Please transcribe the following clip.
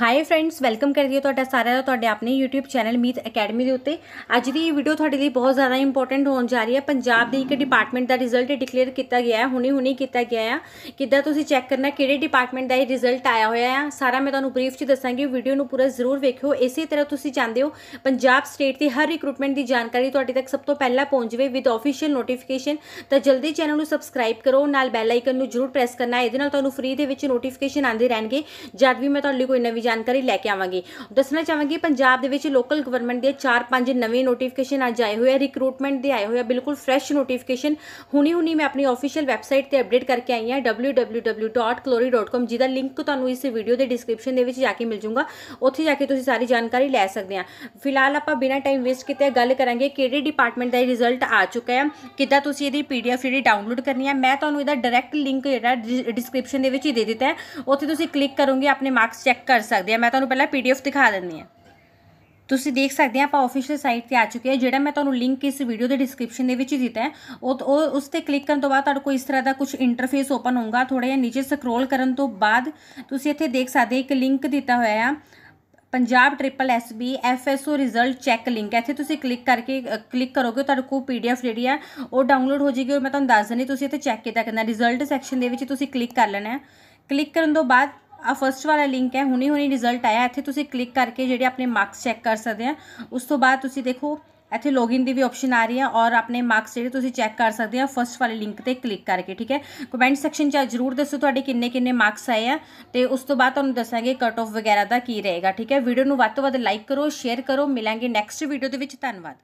High friends welcome ਕਰਦੀ ਹਾਂ ਤੁਹਾਡਾ ਸਾਰਿਆਂ ਦਾ ਤੁਹਾਡੇ ਆਪਣੇ YouTube ਚੈਨਲ ਮੀਤ ਅਕੈਡਮੀ ਦੇ ਉੱਤੇ। ਅੱਜ ਦੀ ਇਹ ਵੀਡੀਓ ਤੁਹਾਡੇ ਲਈ ਬਹੁਤ ਜ਼ਿਆਦਾ ਇੰਪੋਰਟੈਂਟ ਹੋਣ ਜਾ ਰਹੀ ਹੈ। ਪੰਜਾਬ ਦੇ ਇੱਕ ਡਿਪਾਰਟਮੈਂਟ ਦਾ ਰਿਜ਼ਲਟ ਡਿਕਲੇਅਰ ਕੀਤਾ ਗਿਆ ਹੈ ਹੁਣੇ ਹੁਣੇ ਕੀਤਾ ਗਿਆ ਹੈ ਕਿੱਦਾਂ ਤੁਸੀਂ ਚੈੱਕ ਕਰਨਾ, ਕਿਹੜੇ ਡਿਪਾਰਟਮੈਂਟ ਦਾ ਇਹ ਰਿਜ਼ਲਟ ਆਇਆ ਹੋਇਆ ਹੈ ਸਾਰਾ ਮੈਂ ਤੁਹਾਨੂੰ ਬਰੀਫ 'ਚ ਦੱਸਾਂਗੀ। ਵੀਡੀਓ ਨੂੰ ਪੂਰਾ ਜ਼ਰੂਰ ਵੇਖਿਓ। ਇਸੇ ਤਰ੍ਹਾਂ ਤੁਸੀਂ ਚਾਹੁੰਦੇ ਹੋ, ਪੰਜਾਬ ਸਟੇਟ ਦੀ ਹਰ ਰਿਕਰੂਟਮੈਂਟ ਦੀ ਜਾਣਕਾਰੀ ਤੁਹਾਡੇ ਤੱਕ ਸਭ ਤੋਂ ਪਹਿਲਾਂ ਪਹੁੰਚ ਜਾਵੇ ਵਿਦ ਆਫੀਸ਼ੀਅਲ ਨੋਟੀਫਿਕੇਸ਼ਨ ਤਾਂ ਜਲਦੀ ਚੈਨਲ ਨੂੰ ਸਬਸਕ੍ਰਾਈਬ ਕਰੋ। ਨਾਲ ਬੈਲ ਆਈਕਨ ਨੂੰ ਜ਼ਰੂਰ ਪ੍ਰੈਸ ਕਰਨਾ। ਇਹਦੇ ਨਾਲ ਤੁਹਾਨੂੰ ਫ੍ਰੀ ਦੇ ਵਿੱਚ ਨੋਟੀਫਿਕੇਸ਼ਨ ਆਉਂਦੇ ਰਹਿਣਗੇ। ਜਦ ਵੀ ਮੈਂ ਤੁਹਾਡੇ ਲਈ ਕੋਈ ਨਵੀਂ ਜਾਣਕਾਰੀ ਲੈ ਕੇ ਆਵਾਂਗੀ। ਦੱਸਣਾ ਚਾਹਾਂਗੀ, ਪੰਜਾਬ ਦੇ ਵਿੱਚ ਲੋਕਲ ਗਵਰਨਮੈਂਟ ਦੇ 4-5 ਨਵੇਂ ਨੋਟੀਫਿਕੇਸ਼ਨ ਅੱਜ ਆਏ ਹੋਏ ਆ। ਰਿਕਰੂਟਮੈਂਟ ਦੇ ਆਏ ਹੋਏ ਆ। ਬਿਲਕੁਲ ਫਰੈਸ਼ ਨੋਟੀਫਿਕੇਸ਼ਨ ਹੁਣੀ ਹੁਣੀ ਮੈਂ ਆਪਣੀ ਆਫੀਸ਼ੀਅਲ ਵੈਬਸਾਈਟ ਤੇ ਅਪਡੇਟ ਕਰਕੇ ਆਈ ਹਾਂ। www.clory.com ਜਿਹਦਾ ਲਿੰਕ ਤੁਹਾਨੂੰ ਇਸ ਵੀਡੀਓ ਦੇ ਡਿਸਕ੍ਰਿਪਸ਼ਨ ਦੇ ਵਿੱਚ ਜਾ ਕੇ ਮਿਲ ਜਾਊਗਾ ਉੱਥੇ ਜਾ ਕੇ ਤੁਸੀਂ ਸਾਰੀ ਜਾਣਕਾਰੀ ਲੈ ਸਕਦੇ ਆ। ਫਿਲਹਾਲ ਆਪਾਂ ਬਿਨਾਂ ਟਾਈਮ ਵੇਸਟ ਕੀਤੇ ਗੱਲ ਕਰਾਂਗੇ ਕਿਹੜੇ ਡਿਪਾਰਟਮੈਂਟ ਦਾ ਇਹ ਰਿਜ਼ਲਟ ਆ ਚੁੱਕਾ ਹੈ ਕਿੱਦਾਂ ਤੁਸੀਂ ਇਹਦੀ ਪੀਡੀਐਫ ਜਿਹੜੀ ਡਾਊਨਲੋਡ ਕਰਨੀ ਹੈ ਮੈਂ ਤੁਹਾਨੂੰ ਇਹਦਾ ਡਾਇਰੈਕਟ ਲਿੰਕ ਜਿਹੜਾ ਡਿਸਕ੍ਰਿਪਸ਼ਨ ਦੇ ਵਿੱਚ ਹੀ ਦੇ ਦਿੱਤਾ ਹੈ। ਉੱਥੇ ਤੁਸੀਂ ਕਲਿੱਕ ਕਰੋਗੇ, ਆਪਣੇ ਮਾਰਕਸ ਚੈੱਕ ਕਰ ਸਕਦੇ ਸਕਦੇ ਆ ਮੈਂ ਤੁਹਾਨੂੰ ਪਹਿਲਾਂ ਪੀਡੀਐਫ ਦਿਖਾ ਦਿੰਦੀ ਹਾਂ। ਤੁਸੀਂ ਦੇਖ ਸਕਦੇ ਆ ਆਪਾਂ ਆਫੀਸ਼ੀਅਲ ਸਾਈਟ ਤੇ ਆ ਚੁੱਕੇ ਆ ਜਿਹੜਾ ਮੈਂ ਤੁਹਾਨੂੰ ਲਿੰਕ ਇਸ ਵੀਡੀਓ ਦੇ ਡਿਸਕ੍ਰਿਪਸ਼ਨ ਦੇ ਵਿੱਚ ਹੀ ਦਿੱਤਾ ਹੈ, ਉਹ ਉਹ ਉਸ ਤੇ ਕਲਿੱਕ ਕਰਨ ਤੋਂ ਬਾਅਦ ਤੁਹਾਡੇ ਕੋਲ ਇਸ ਤਰ੍ਹਾਂ ਦਾ ਕੁਝ ਇੰਟਰਫੇਸ ਓਪਨ ਹੋਊਗਾ। ਥੋੜਾ ਜਿਹਾ ਨੀਚੇ ਸਕਰੋਲ ਕਰਨ ਤੋਂ ਬਾਅਦ ਤੁਸੀਂ ਇੱਥੇ ਦੇਖ ਸਕਦੇ ਇੱਕ ਲਿੰਕ ਦਿੱਤਾ ਹੋਇਆ ਆ। Punjab triple S B F S O result check link ਹੈ। ਇੱਥੇ ਤੁਸੀਂ ਕਲਿੱਕ ਕਰਕੇ ਕਲਿੱਕ ਕਰੋਗੇ, ਤੁਹਾਡੇ ਕੋਲ ਪੀਡੀਐਫ ਜਿਹੜੀ ਆ ਉਹ ਡਾਊਨਲੋਡ ਹੋ ਜਾਏਗੀ। ਔਰ ਮੈਂ ਤੁਹਾਨੂੰ ਦੱਸ ਦਿੰਦੀ ਤੁਸੀਂ ਇੱਥੇ ਚੈੱਕ ਕਿੱਦਾਂ ਕਰਨਾ। ਰਿਜ਼ਲਟ ਸੈਕਸ਼ਨ ਦੇ ਵਿੱਚ ਤੁਸੀਂ ਕਲਿੱਕ ਕਰ ਲੈਣਾ ਹੈ। ਕਲਿੱਕ ਕਰਨ ਤੋਂ ਬਾਅਦ ਆ ਫਰਸਟ ਵਾਲਾ ਲਿੰਕ ਹੈ, ਹੁਣੇ ਹੁਣੇ ਰਿਜ਼ਲਟ ਆਇਆ, ਇੱਥੇ ਤੁਸੀਂ ਕਲਿੱਕ ਕਰਕੇ ਜਿਹੜੇ ਆਪਣੇ ਮਾਰਕਸ ਚੈੱਕ ਕਰ ਸਕਦੇ ਆ। ਉਸ ਤੋਂ ਬਾਅਦ ਤੁਸੀਂ ਦੇਖੋ, ਇੱਥੇ ਲੌਗਇਨ ਦੀ ਵੀ ਆਪਸ਼ਨ ਆ ਰਹੀ ਹੈ ਔਰ ਆਪਣੇ ਮਾਰਕਸ ਜਿਹੜੇ ਤੁਸੀਂ ਚੈੱਕ ਕਰ ਸਕਦੇ ਆ ਫਰਸਟ ਵਾਲੇ ਲਿੰਕ ਤੇ ਕਲਿੱਕ ਕਰਕੇ, ਠੀਕ ਹੈ? ਕਮੈਂਟ ਸੈਕਸ਼ਨ 'ਚ ਜਰੂਰ ਦੱਸੋ ਤੁਹਾਡੇ ਕਿੰਨੇ ਕਿੰਨੇ ਮਾਰਕਸ ਆਏ ਆ ਤੇ ਉਸ ਤੋਂ ਬਾਅਦ ਤੁਹਾਨੂੰ ਦੱਸਾਂਗੇ ਕਟ ਆਫ ਵਗੈਰਾ ਦਾ ਕੀ ਰਹੇਗਾ, ਠੀਕ ਹੈ? ਵੀਡੀਓ ਨੂੰ ਵੱਧ ਤੋਂ ਵੱਧ ਲਾਈਕ ਕਰੋ ਸ਼ੇਅਰ ਕਰੋ, ਮਿਲਾਂਗੇ ਨੈਕਸਟ ਵੀਡੀਓ ਦੇ ਵਿੱਚ, ਧੰਨਵਾਦ।